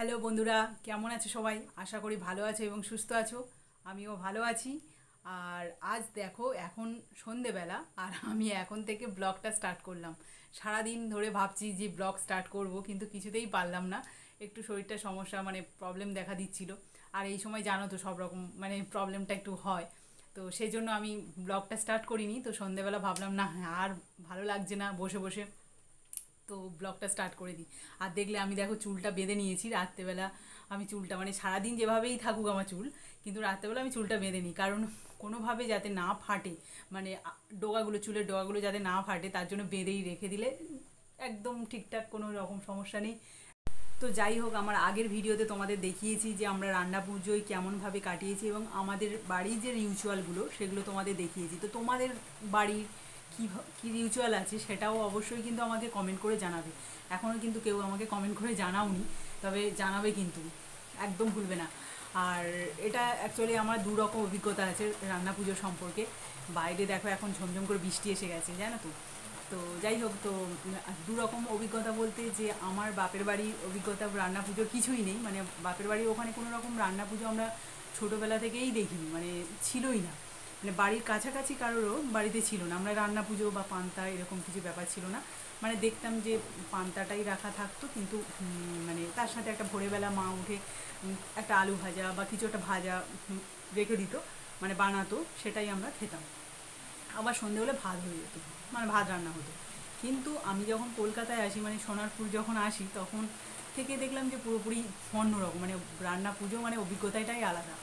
Hello বন্ধুরা, কেমন আছো সবাই? আশা করি ভালো আছো এবং সুস্থ আছো। আমিও ভালো আছি। আর আজ দেখো, এখন সন্ধেবেলা, আর আমি এখন থেকে ব্লগটা স্টার্ট করলাম। সারাদিন ধরে ভাবছি যে ব্লগ স্টার্ট করব, কিন্তু কিছুতেই পারলাম না। একটু শরীরটা সমস্যা মানে প্রবলেম দেখা দিচ্ছিল। আর এই সময় জানো তো সব রকম মানে প্রবলেমটা একটু হয়। তো সেই জন্য আমি ব্লগটা স্টার্ট করিনি, তো সন্ধেবেলা ভাবলাম, না, আর ভালো লাগছে না বসে বসে। তো ব্লগটা স্টার্ট করে দিই। আর দেখলে আমি দেখো চুলটা বেঁধে নিয়েছি রাত্রেবেলা। আমি চুলটা মানে সারাদিন যেভাবেই থাকুক আমার চুল, কিন্তু রাত্রেবেলা আমি চুলটা বেঁধে নিই। কারণ কোনোভাবে যাতে না ফাটে মানে ডোগাগুলো, চুলের ডোগাগুলো যাতে না ফাটে, তার জন্য বেঁধেই রেখে দিলে একদম ঠিকঠাক কোনো রকম সমস্যা নেই। তো যাই হোক, আমার আগের ভিডিওতে তোমাদের দেখিয়েছি যে আমরা রান্না পুজোয় কেমনভাবে কাটিয়েছি এবং আমাদের বাড়ির যে রিচুয়ালগুলো সেগুলো তোমাদের দেখিয়েছি। তো তোমাদের বাড়ির কী কী রিচুয়াল আছে সেটাও অবশ্যই কিন্তু আমাকে কমেন্ট করে জানাবে। এখনও কিন্তু কেউ আমাকে কমেন্ট করে জানাওনি, তবে জানাবে কিন্তু, একদম ভুলবে না। আর এটা অ্যাকচুয়ালি আমার দু রকম অভিজ্ঞতা আছে রান্না পুজো সম্পর্কে। বাইরে দেখো এখন ঝমঝম করে বৃষ্টি এসে গেছে, জানো তো? তো যাই হোক, তো দু রকম অভিজ্ঞতা বলতে যে আমার বাপের বাড়ির অভিজ্ঞতা রান্না পুজোর কিছুই নেই। মানে বাপের বাড়ির ওখানে কোনো রকম রান্না পুজো আমরা ছোটোবেলা থেকেই দেখিনি মানে ছিলই না। মানে বাড়ির কাছাকাছি কারোরও বাড়িতে ছিল না। আমরা রান্না পুজো বা পান্তা এরকম কিছু ব্যাপার ছিল না। মানে দেখতাম যে পান্তাটাই রাখা থাকতো কিন্তু মানে তার সাথে একটা ভোরবেলা মা উঠে একটা আলু ভাজা বা কিছু একটা ভাজা রেখে দিত মানে বানাতো, সেটাই আমরা খেতাম। আবার সন্ধে হলে ভাত হয়ে যেত মানে ভাত রান্না হতো। কিন্তু আমি যখন কলকাতায় আসি মানে সোনারপুর যখন আসি, তখন থেকে দেখলাম যে পুরোপুরি অন্যরকম মানে রান্না পুজো মানে অভিজ্ঞতাটাই আলাদা।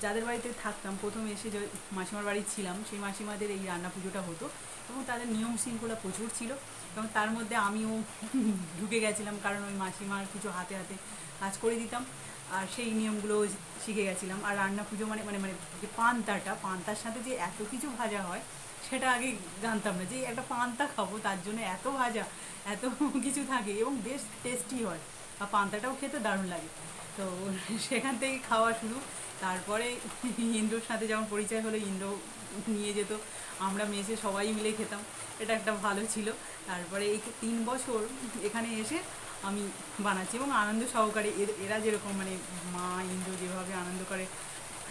যাদের বাড়িতে থাকতাম, প্রথম এসে যে মাসিমার বাড়ি ছিলাম, সেই মাসিমাদের এই রান্না পুজোটা হতো এবং তাদের নিয়ম শৃঙ্খলা প্রচুর ছিল এবং তার মধ্যে আমিও ঢুকে গেছিলাম কারণ ওই মাসিমার কিছু হাতে হাতে কাজ করে দিতাম আর সেই নিয়মগুলো শিখে গেছিলাম। আর রান্না পুজো মানে মানে মানে যে পান্তাটা, পান্তার সাথে যে এত কিছু ভাজা হয় সেটা আগে জানতাম না যে একটা পান্তা খাব, তার জন্য এত ভাজা, এত কিছু থাকে এবং বেশ টেস্টি হয়। আর পান্তাটাও খেতে দারুণ লাগে। তো সেখান থেকে খাওয়া শুরু। তারপরে ইন্দ্রর সাথে যেমন পরিচয় হলো, ইন্দ্র নিয়ে যেত। আমরা মেসে সবাই মিলে খেতাম। এটা একটা ভালো ছিল। তারপরে এই তিন বছর এখানে এসে আমি বানাচ্ছি এবং আনন্দ সহকারে এর- যেরকম মানে মা, ইন্দ্র যেভাবে আনন্দ করে,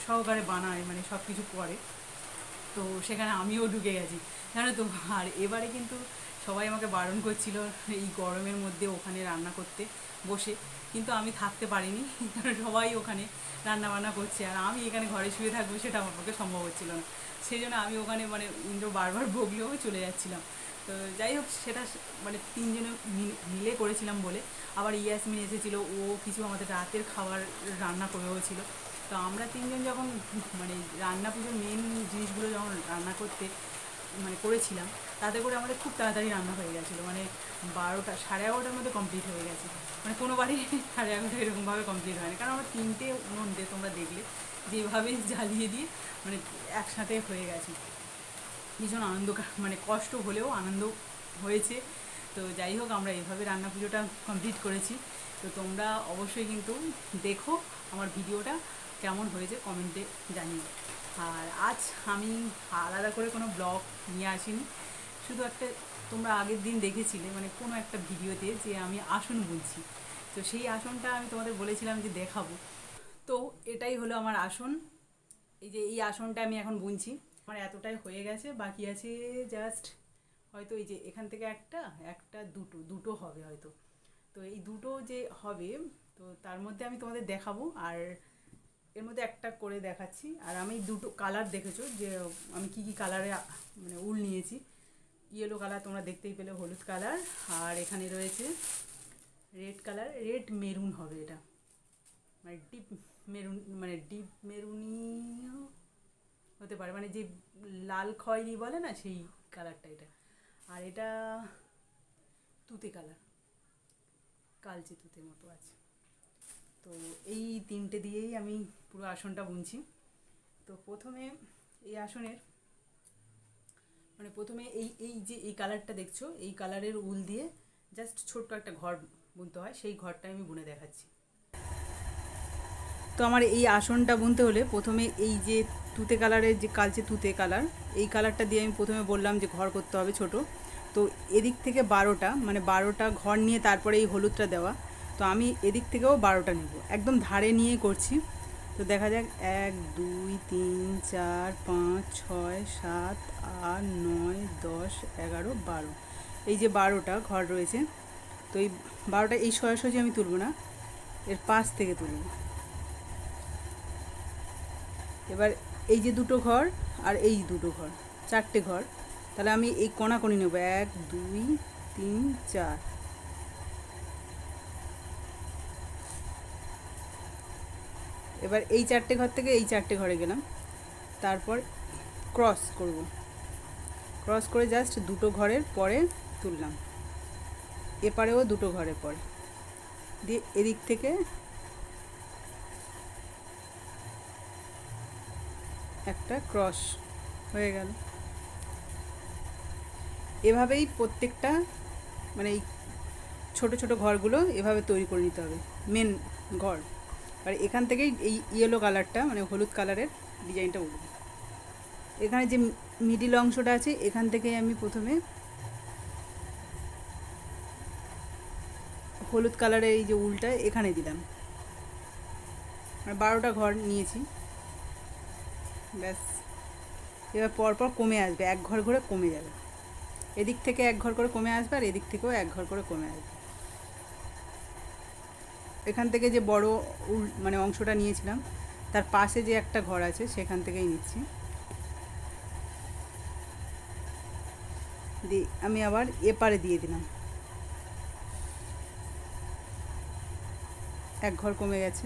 সহকারে বানায় মানে সব কিছু করে। তো সেখানে আমিও ঢুকে গেছি। জানো তো? আর এবারে কিন্তু সবাই আমাকে বারণ করছিল এই গরমের মধ্যে ওখানে রান্না করতে বসে। কিন্তু আমি থাকতে পারিনি, কারণ সবাই ওখানে রান্না বান্না করছে আর আমি এখানে ঘরে শুয়ে থাকব সেটা আমার পক্ষে সম্ভব হচ্ছিল না। সেই জন্য আমি ওখানে মানে ইন্দ্র বারবার বগলেও চলে যাচ্ছিলাম। তো যাই হোক, সেটা মানে তিনজনে মিলে করেছিলাম বলে। আবার ইয়াসমিন এসেছিল, ও কিছু আমাদের রাতের খাবার রান্না করেও ছিল। তো আমরা তিনজন যখন মানে রান্না পুজোর মেন জিনিসগুলো যখন রান্না করতে মানে করেছিলাম তাতে করে আমাদের খুব তাড়াতাড়ি রান্না হয়ে গেছিল। মানে বারোটা, সাড়ে এগারোটার মধ্যে কমপ্লিট হয়ে গেছে। মানে কোনো বাড়ি সাড়ে এগারোটা এরকমভাবে কমপ্লিট হয়নি। কারণ আমার তিনটে উনুন দিয়ে তোমরা দেখলে, যেভাবে জ্বালিয়ে দিয়ে মানে একসাথে হয়ে গেছে। ভীষণ আনন্দ মানে কষ্ট হলেও আনন্দ হয়েছে। তো যাই হোক, আমরা এইভাবে রান্না পুজোটা কমপ্লিট করেছি। তো তোমরা অবশ্যই কিন্তু দেখো আমার ভিডিওটা কেমন হয়েছে কমেন্টে জানিও। আর আজ আমি আলাদা করে কোনো ব্লগ নিয়ে আসিনি। শুধু একটা তোমরা আগের দিন দেখেছিলে মানে কোনো একটা ভিডিওতে যে আমি আসন বুনছি। তো সেই আসনটা আমি তোমাদের বলেছিলাম যে দেখাবো। তো এটাই হলো আমার আসন। এই যে এই আসনটা আমি এখন বুনছি। আমার এতটাই হয়ে গেছে, বাকি আছে জাস্ট হয়তো এই যে এখান থেকে একটা একটা দুটো দুটো হবে হয়তো। তো এই দুটো যে হবে, তো তার মধ্যে আমি তোমাদের দেখাবো আর এর মধ্যে একটা করে দেখাচ্ছি। আর আমি দুটো কালার দেখেছ যে আমি কি কি কালারে মানে উল নিয়েছি। ইয়েলো কালার তোমরা দেখতেই পেলে, হলুদ কালার আর এখানে রয়েছে রেড কালার রেড মেরুন হবে এটা। মানে ডিপ মেরুন মানে ডিপ মেরুনি হতে পারে মানে যে লাল খয়েরি বলে না, সেই কালারটা এটা। আর এটা তুতে কালার কালচে তুতে মতো আছে। তো এই তিনটে দিয়েই আমি পুরো আসনটা বুনছি। তো প্রথমে এই আসনের মানে প্রথমে এই এই যে, এই কালারটা দেখছ, এই কালারের উল দিয়ে জাস্ট ছোট্ট একটা ঘর বুনতে হয়, সেই ঘরটা আমি বুনে দেখাচ্ছি। তো আমার এই আসনটা বুনতে হলে প্রথমে এই যে তুতে কালারের যে কালচে তুতে কালার এই কালারটা দিয়ে আমি প্রথমে বললাম যে ঘর করতে হবে ছোট। তো এদিক থেকে বারোটা মানে বারোটা ঘর নিয়ে তারপরে এই হলুদটা দেওয়া। তো আমি এদিক থেকেও বারোটা নেব। একদম ধারে নিয়ে করছি। তো দেখা যাক, এক, দুই, তিন, চার, পাঁচ, ছয়, সাত, আট, নয়, দশ, এগারো, বারো। এই যে বারোটা ঘর রয়েছে, তো এই বারোটা, এই সোজাসুজি আমি তুলব না, এর পাশ থেকে তুলব। এবার এই যে দুটো ঘর আর এই দুটো ঘর, চারটে ঘর, তাহলে আমি এই কোনাকোনি নেব। এক, দুই, তিন, চার। এবার এই চারটে ঘর থেকে এই চারটে ঘরে গেলাম। তারপর ক্রস করব। ক্রস করে জাস্ট দুটো ঘরের পরে তুললাম। এপারেও দুটো ঘরের পরে। দিয়ে এদিক থেকে একটা ক্রস হয়ে গেল। এভাবেই প্রত্যেকটা মানে এই ছোটো ছোটো ঘরগুলো এভাবে তৈরি করে নিতে হবে। মেন ঘর। আর এখান থেকেই এই ইয়েলো কালারটা মানে হলুদ কালারের ডিজাইনটা উঠবে। এখানে যে মিডিল অংশটা আছে, এখান থেকেই আমি প্রথমে হলুদ কালারের এই যে উলটা এখানে দিলাম। মানে বারোটা ঘর নিয়েছি। ব্যাস। এবার পরপর কমে আসবে, এক ঘর ঘরে কমে যাবে। এদিক থেকে এক ঘর করে কমে আসবে, আর এদিক থেকেও এক ঘর করে কমে আসবে। এখান থেকে যে বড় মানে অংশটা নিয়েছিলাম, তার পাশে যে একটা ঘর আছে সেখান থেকেই নিচ্ছি। আমি আবার এপারে দিয়ে দিলাম। এক ঘর কমে গেছে।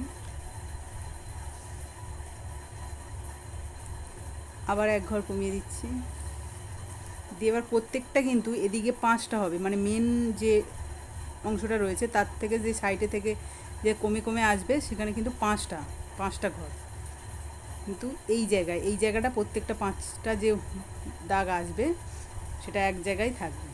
আবার এক ঘর কমিয়ে দিচ্ছি। দিয়ে এবার প্রত্যেকটা কিন্তু এদিকে পাঁচটা হবে মানে মেন যে অংশটা রয়েছে, তার থেকে যে সাইডে থেকে যে কমে কমে আসবে সেখানে কিন্তু পাঁচটা পাঁচটা ঘর। কিন্তু এই জায়গায়, এই জায়গাটা প্রত্যেকটা পাঁচটা যে দাগ আসবে সেটা এক জায়গায় থাকবে।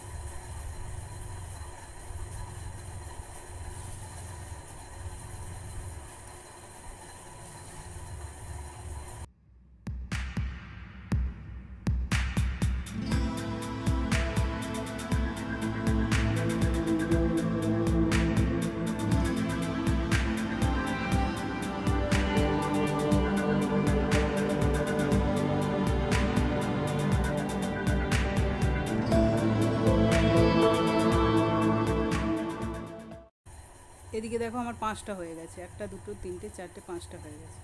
এদিকে দেখো আমার পাঁচটা হয়ে গেছে। একটা, দুটো, তিনটে, চারটে, পাঁচটা হয়ে গেছে।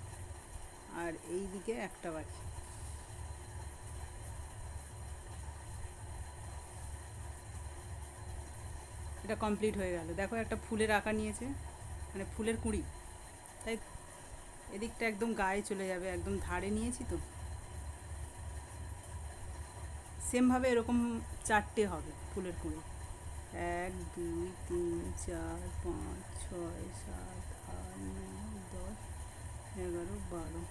আর এই দিকে একটা বাকি। এটা কমপ্লিট হয়ে গেল। দেখো একটা ফুলের আঁকা নিয়েছে মানে ফুলের কুঁড়ি। তাই এদিকটা একদম গায়ে চলে যাবে, একদম ধারে নিয়েছি তো। সেমভাবে এরকম চারটে হবে ফুলের কুঁড়ি। এক দুই তিন চার পাঁচ ছয় সাত আট নয় দশ এগারো বারো।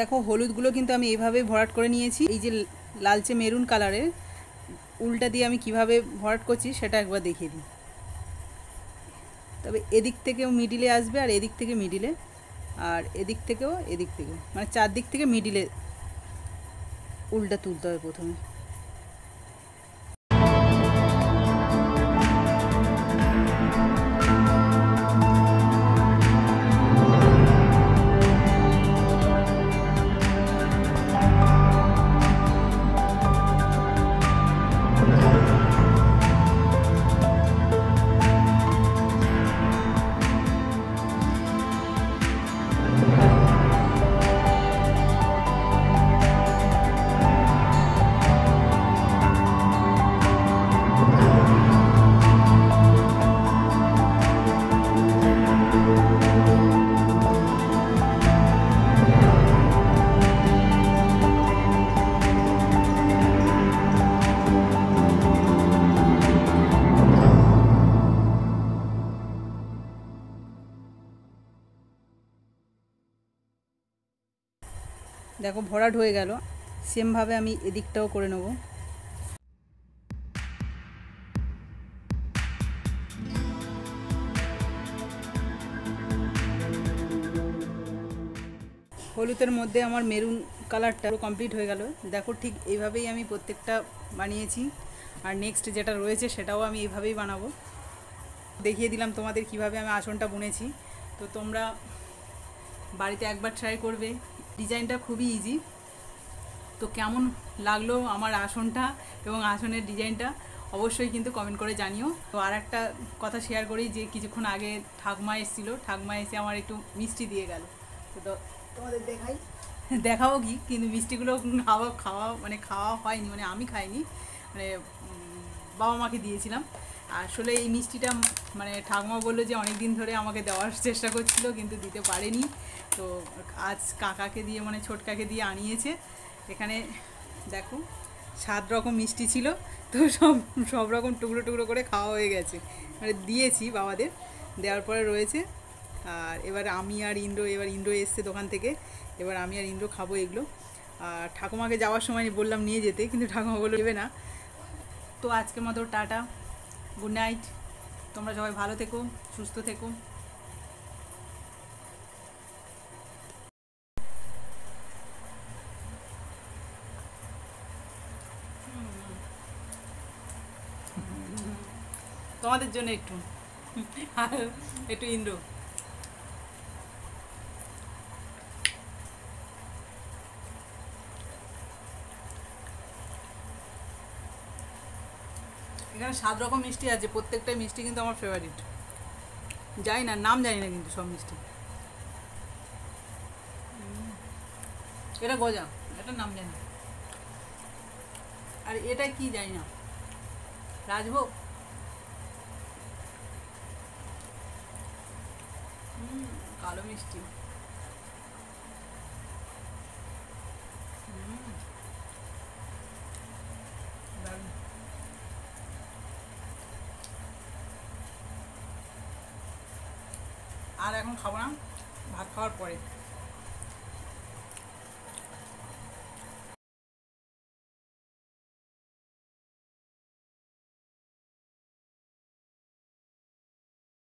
দেখো, হলুদগুলো কিন্তু আমি এইভাবে ভরাট করে নিয়েছি। এই যে লালচে মেরুন কালারের উল্টা দিয়ে আমি কীভাবে ভরাট করছি সেটা একবার দেখিয়ে দিই। তবে এদিক থেকেও মিডিলে আসবে আর এদিক থেকে মিডিলে, আর এদিক থেকেও এদিক থেকেও মানে চারদিক থেকে মিডিলে উল্টা তুলতে হবে প্রথমে। দেখো ভরাট হয়ে গেল। সেমভাবে আমি এদিকটাও করে নেব। হলুদের মধ্যে আমার মেরুন কালারটা কমপ্লিট হয়ে গেল। দেখো ঠিক এইভাবেই আমি প্রত্যেকটা বানিয়েছি। আর নেক্সট যেটা রয়েছে সেটাও আমি এইভাবেই বানাবো। দেখিয়ে দিলাম তোমাদের কীভাবে আমি আসনটা বুনেছি। তো তোমরা বাড়িতে একবার ট্রাই করবে। ডিজাইনটা খুবই ইজি তো কেমন লাগল আমার আসনটা এবং আসনের ডিজাইনটা অবশ্যই কিন্তু কমেন্ট করে জানিও। তো আর একটা কথা শেয়ার করি যে কিছুক্ষণ আগে ঠাকমা এসেছিল। ঠাকমা এসে আমার একটু মিষ্টি দিয়ে গেল। তো তো- তোমাদের দেখাই। দেখাবো কি? কিন্তু মিষ্টিগুলো খাওয়া খাওয়া মানে খাওয়া হয়নি মানে আমি খাইনি। মানে বাবা মাকে দিয়েছিলাম। আসলে এই মিষ্টিটা মানে ঠাকুমা বলল যে অনেক দিন ধরে আমাকে দেওয়ার চেষ্টা করছিল, কিন্তু দিতে পারেনি। তো আজ কাকাকে দিয়ে মানে ছোটকাকে দিয়ে আনিয়েছে। এখানে দেখো, সাত রকম মিষ্টি ছিল, তো সব সব রকম টুকরো টুকরো করে খাওয়া হয়ে গেছে। মানে দিয়েছি বাবাদের, দেওয়ার পরে রয়েছে। আর এবার আমি আর ইন্দ্র, এবার ইন্দ্র এসছে দোকান থেকে, এবার আমি আর ইন্দ্র খাব এগুলো। আর ঠাকুমাকে যাওয়ার সময় বললাম নিয়ে যেতে, কিন্তু ঠাকুমা বলল, নেবে না। তো আজকের মতো টাটা। গুড নাইট তোমরা সবাই ভালো থেকো সুস্থ থেকো। তোমাদের জন্য একটু। আর একটু ইন্দ্র। এখানে সাত রকম মিষ্টি আছে প্রত্যেকটা মিষ্টি কিন্তু আমার ফেভারিট জানি না, নাম জানি না কিন্তু সব মিষ্টি। এটা গজা, এটার নাম জানি। আর এটা কি জানি না? রাজভোগ? কালো মিষ্টি। আর এখন খাব না ভাত খাওয়ার পরে।